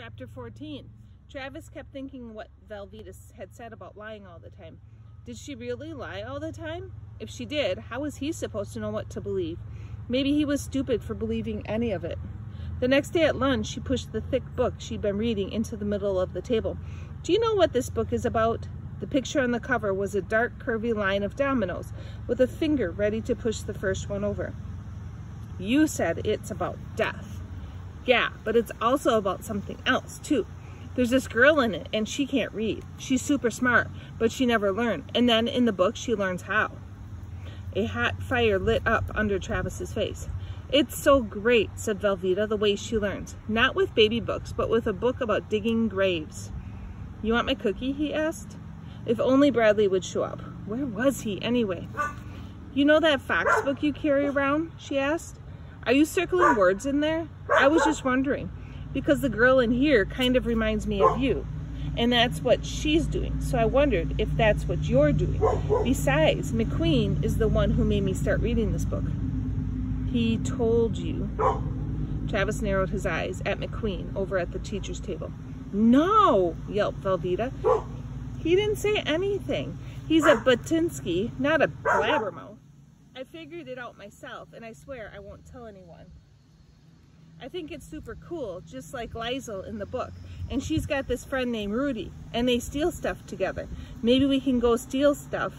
Chapter 14. Travis kept thinking what Velveeta had said about lying all the time. Did she really lie all the time? If she did, how was he supposed to know what to believe? Maybe he was stupid for believing any of it. The next day at lunch, she pushed the thick book she'd been reading into the middle of the table. Do you know what this book is about? The picture on the cover was a dark, curvy line of dominoes with a finger ready to push the first one over. You said it's about death. Yeah, but it's also about something else, too. There's this girl in it, and she can't read. She's super smart, but she never learned. And then in the book, she learns how. A hot fire lit up under Travis's face. It's so great, said Velveeta, the way she learns. Not with baby books, but with a book about digging graves. You want my cookie? he asked. If only Bradley would show up. Where was he, anyway? You know that fax book you carry around? she asked. Are you circling words in there? I was just wondering, because the girl in here kind of reminds me of you. And that's what she's doing. So I wondered if that's what you're doing. Besides, McQueen is the one who made me start reading this book. He told you. Travis narrowed his eyes at McQueen over at the teacher's table. No, yelped Velveeta. He didn't say anything. He's a Batinsky, not a blabbermouth. I figured it out myself, and I swear I won't tell anyone. I think it's super cool, just like Liesl in the book. And she's got this friend named Rudy, and they steal stuff together. Maybe we can go steal stuff,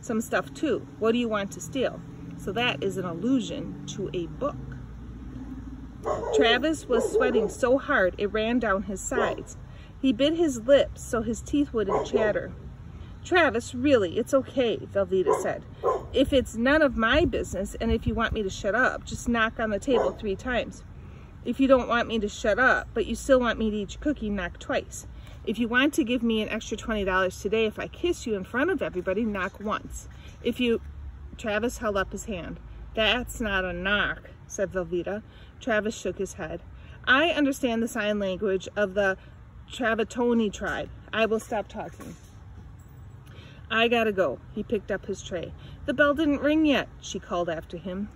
some stuff too. What do you want to steal? So that is an allusion to a book. Travis was sweating so hard it ran down his sides. He bit his lips so his teeth wouldn't chatter. Travis, really, it's okay, Velveeta said. If it's none of my business and if you want me to shut up, just knock on the table three times. If you don't want me to shut up, but you still want me to eat your cookie, knock twice. If you want to give me an extra $20 today if I kiss you in front of everybody, knock once. If you... Travis held up his hand. That's not a knock, said Velveeta. Travis shook his head. I understand the sign language of the Travatoni tribe. I will stop talking. I gotta go. He picked up his tray. The bell didn't ring yet, she called after him.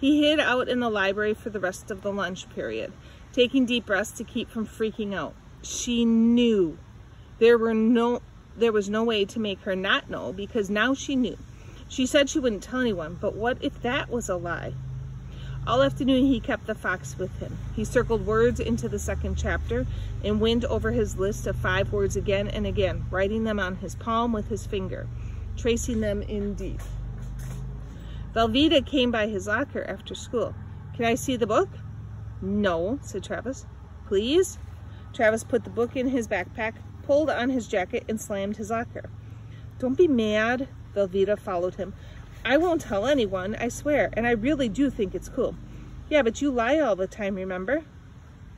He hid out in the library for the rest of the lunch period, taking deep breaths to keep from freaking out. She knew. There were no there was no way to make her not know because now she knew. She said she wouldn't tell anyone, but what if that was a lie? All afternoon he kept the fox with him. He circled words into the second chapter and went over his list of five words again and again, writing them on his palm with his finger, tracing them in deep. Velveeta came by his locker after school. Can I see the book? No, said Travis. Please? Travis put the book in his backpack, pulled on his jacket, and slammed his locker. Don't be mad, Velveeta followed him. I won't tell anyone, I swear, and I really do think it's cool. Yeah, but you lie all the time, remember?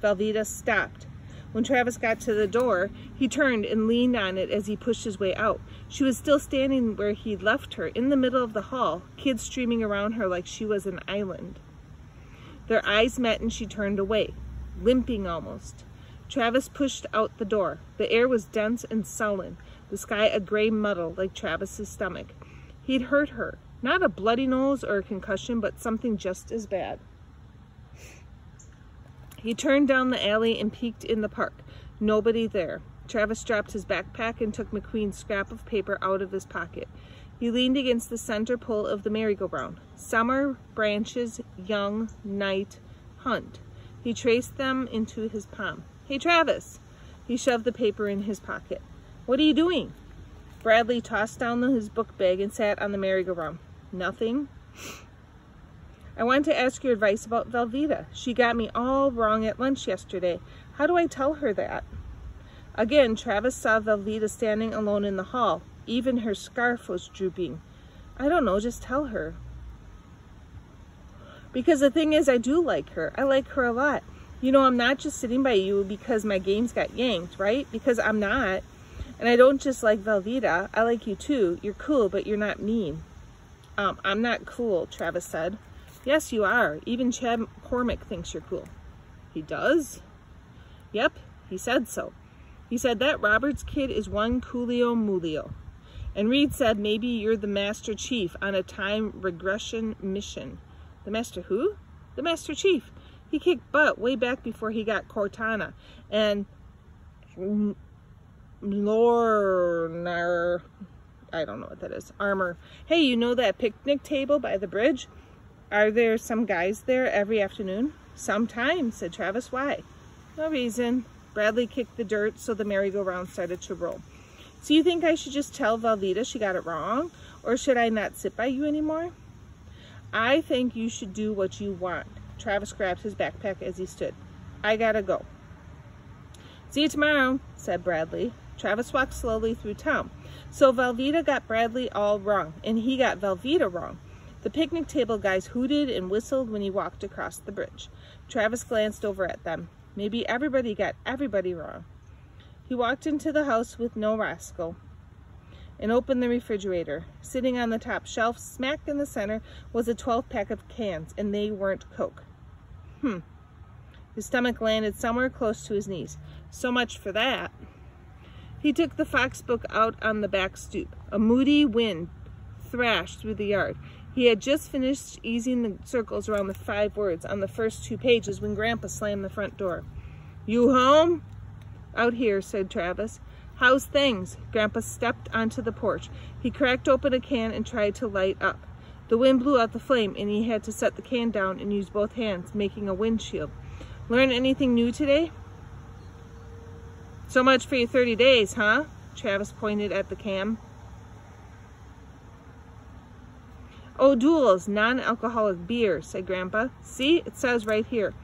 Velveeta stopped. When Travis got to the door, he turned and leaned on it as he pushed his way out. She was still standing where he'd left her, in the middle of the hall, kids streaming around her like she was an island. Their eyes met and she turned away, limping almost. Travis pushed out the door. The air was dense and sullen, the sky a gray muddle like Travis's stomach. He'd hurt her, not a bloody nose or a concussion, but something just as bad. He turned down the alley and peeked in the park. Nobody there. Travis dropped his backpack and took McQueen's scrap of paper out of his pocket. He leaned against the center pole of the merry-go-round. Summer, branches, young, night, hunt. He traced them into his palm. Hey, Travis! He shoved the paper in his pocket. What are you doing? Bradley tossed down his book bag and sat on the merry-go-round. Nothing. I want to ask your advice about Velveeta. She got me all wrong at lunch yesterday. How do I tell her that? Again, Travis saw Velveeta standing alone in the hall. Even her scarf was drooping. I don't know, just tell her. Because the thing is, I do like her. I like her a lot. You know, I'm not just sitting by you because my games got yanked, right? Because I'm not. And I don't just like Velveeta. I like you too. You're cool, but you're not mean. Um, I'm not cool, Travis said. Yes, you are. Even Chad Cormack thinks you're cool. He does? Yep, he said so. He said that Roberts kid is one Coolio Mulio. And Reed said maybe you're the Master Chief on a time regression mission. The Master who? The Master Chief. He kicked butt way back before he got Cortana and Mjolnir. I don't know what that is. Armor. Hey, you know that picnic table by the bridge? Are there some guys there every afternoon? Sometimes, said Travis. Why? No reason. Bradley kicked the dirt so the merry-go-round started to roll. So you think I should just tell Velveeta she got it wrong? Or should I not sit by you anymore? I think you should do what you want. Travis grabbed his backpack as he stood. I gotta go. See you tomorrow, said Bradley. Travis walked slowly through town. So Velveeta got Bradley all wrong, and he got Velveeta wrong. The picnic table guys hooted and whistled when he walked across the bridge. Travis glanced over at them. Maybe everybody got everybody wrong. He walked into the house with no rascal and opened the refrigerator. Sitting on the top shelf, smack in the center, was a 12-pack of cans, and they weren't Coke. Hmm. His stomach landed somewhere close to his knees. So much for that. He took the fox book out on the back stoop. A moody wind thrashed through the yard. He had just finished easing the circles around the five words on the first two pages when Grandpa slammed the front door. You home? Out here, said Travis. How's things? Grandpa stepped onto the porch. He cracked open a can and tried to light up. The wind blew out the flame and he had to set the can down and use both hands, making a windshield. Learn anything new today? So much for your 30 days, huh? Travis pointed at the can. O'Doul's oh, non-alcoholic beer, said Grandpa. See, it says right here.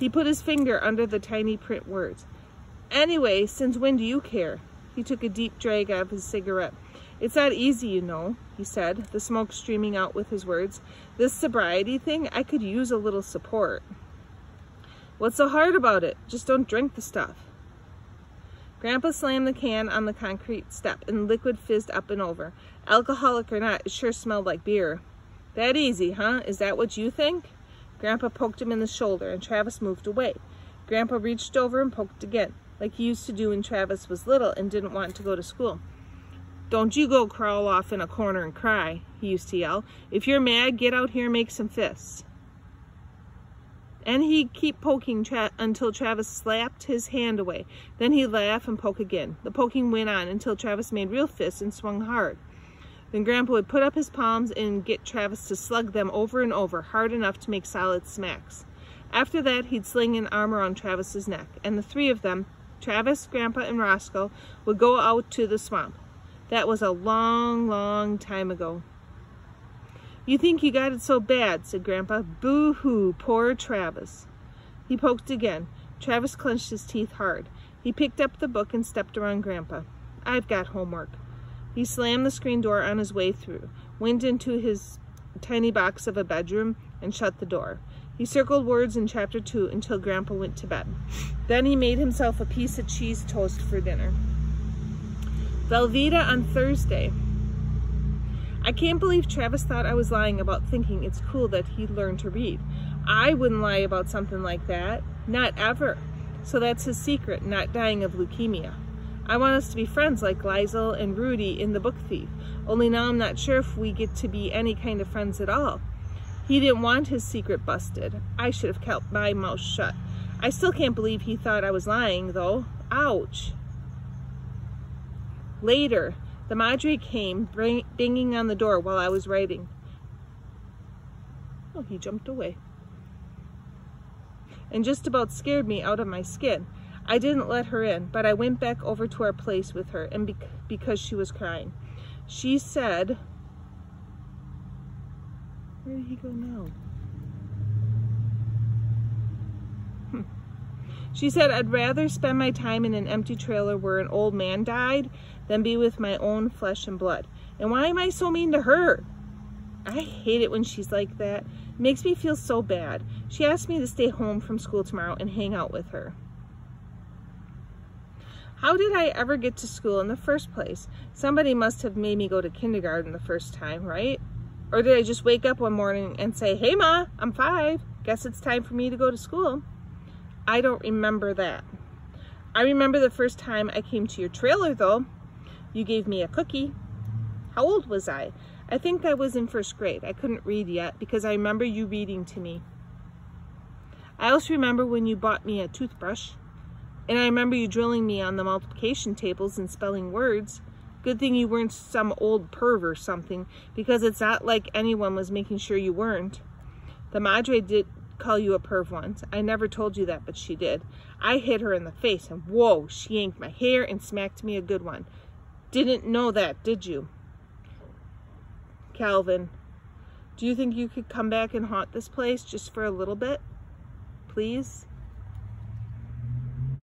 He put his finger under the tiny print words. Anyway, since when do you care? He took a deep drag out of his cigarette. It's not easy, you know, he said, the smoke streaming out with his words. This sobriety thing, I could use a little support. What's so hard about it? Just don't drink the stuff. Grandpa slammed the can on the concrete step and liquid fizzed up and over. Alcoholic or not, it sure smelled like beer. That easy, huh? Is that what you think? Grandpa poked him in the shoulder and Travis moved away. Grandpa reached over and poked again like he used to do when Travis was little and didn't want to go to school. Don't you go crawl off in a corner and cry, he used to yell. If you're mad, get out here and make some fists. And he'd keep poking tra until Travis slapped his hand away. Then he'd laugh and poke again. The poking went on until Travis made real fists and swung hard. Then Grandpa would put up his palms and get Travis to slug them over and over, hard enough to make solid smacks. After that, he'd sling an arm around Travis's neck, and the three of them, Travis, Grandpa, and Roscoe would go out to the swamp. That was a long, long time ago. You think you got it so bad, said Grandpa. Boo-hoo, poor Travis. He poked again. Travis clenched his teeth hard. He picked up the book and stepped around Grandpa. I've got homework. He slammed the screen door on his way through, went into his tiny box of a bedroom, and shut the door. He circled words in chapter 2 until Grandpa went to bed. Then he made himself a piece of cheese toast for dinner. Velveeta on Thursday. I can't believe Travis thought I was lying about thinking it's cool that he learned to read. I wouldn't lie about something like that. Not ever. So that's his secret, not dying of leukemia. I want us to be friends like Liesl and Rudy in The Book Thief. Only now I'm not sure if we get to be any kind of friends at all. He didn't want his secret busted. I should have kept my mouth shut. I still can't believe he thought I was lying, though. Ouch. Later, the Madre came, banging on the door while I was writing. Oh, he jumped away. And just about scared me out of my skin. I didn't let her in, but I went back over to our place with her and bec because she was crying. She said, where did he go now? She said, I'd rather spend my time in an empty trailer where an old man died than be with my own flesh and blood. And why am I so mean to her? I hate it when she's like that. It makes me feel so bad. She asked me to stay home from school tomorrow and hang out with her. How did I ever get to school in the first place? Somebody must have made me go to kindergarten the first time, right? Or did I just wake up one morning and say, hey ma, I'm five. Guess it's time for me to go to school. I don't remember that. I remember the first time I came to your trailer though. You gave me a cookie. How old was I? I think I was in first grade. I couldn't read yet because I remember you reading to me. I also remember when you bought me a toothbrush. And I remember you drilling me on the multiplication tables and spelling words. Good thing you weren't some old perv or something, because it's not like anyone was making sure you weren't. The madre did call you a perv once. I never told you that, but she did. I hit her in the face, and whoa, she yanked my hair and smacked me a good one. Didn't know that, did you? Calvin, do you think you could come back and haunt this place just for a little bit? Please?